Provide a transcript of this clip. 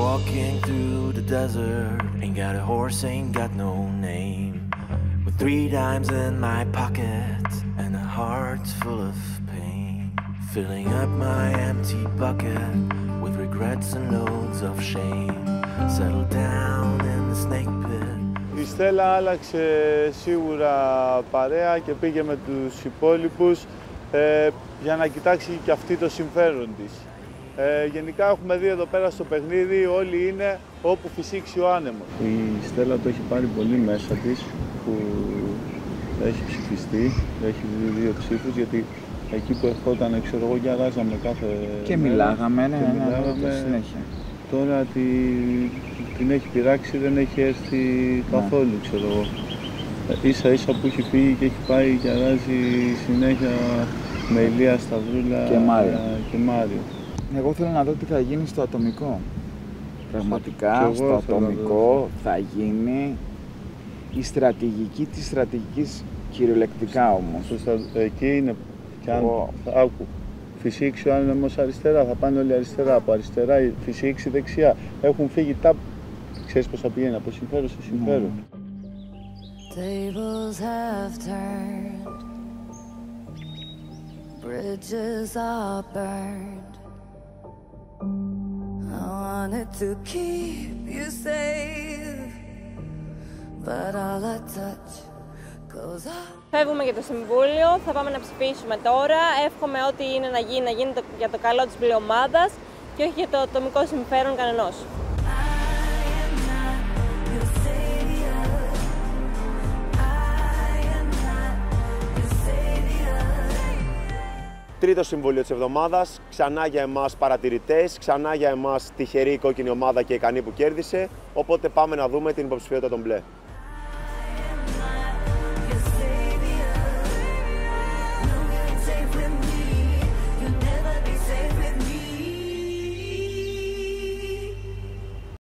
Walking through the desert, ain't got a horse, ain't got no name. With three dimes in my pocket and a heart full of pain. Filling up my empty bucket with regrets and loads of shame. Settle down in the snake pit. Η Στέλλα άλλαξε σίγουρα παρέα και πήγε με τους υπόλοιπους ε, για να κοιτάξει και αυτή το συμφέρον της. Ε, γενικά έχουμε δει εδώ πέρα στο παιχνίδι όλοι είναι όπου φυσήξει ο άνεμος. Η Στέλλα το έχει πάρει πολύ μέσα της που έχει ψηφιστεί, έχει δει δύο ψήφους γιατί εκεί που ερχόταν ξέρω εγώ και αλλάζαμε κάθε Και μέρα μιλάγαμε, ναι, και ναι, ναι, μιλάγαμε. συνέχεια. Τώρα τη, την έχει πειράξει, δεν έχει έρθει Ναι. καθόλου, ξέρω εγώ. Ε, Ίσα ίσα που έχει φύγει και έχει πάει και αλλάζει συνέχεια με Ηλία Σταυρούλα Και Μάριο. και Μάριο. Εγώ θέλω να δω τι θα γίνει στο ατομικό. Πραγματικά Κι εγώ στο θέλω να ατομικό θα γίνει η στρατηγική της στρατηγικής κυριολεκτικά όμως. Σωστά, εκεί είναι και αν Εγώ- άκου, φυσήξει ο άνεμος αριστερά, θα πάνε όλοι αριστερά, από αριστερά φυσήξει δεξιά. Έχουν φύγει τα... Ξέρεις πώς θα πηγαίνει, από συμφέρον σε συμφέρον. Tables have turned, bridges are burned. I wanted to keep you safe, but all I touch goes up. Φεύγουμε για το Συμβούλιο, θα πάμε να ψηφίσουμε τώρα. Εύχομαι ό,τι είναι να γίνει, να γίνει το- για το καλό της πλειομάδας και όχι για το ατομικό συμφέρον κανενός. Τρίτο συμβούλιο της εβδομάδας, ξανά για εμάς παρατηρητές, ξανά για εμάς τυχερή η κόκκινη ομάδα και ικανή που κέρδισε, οπότε πάμε να δούμε την υποψηφιότητα των μπλε.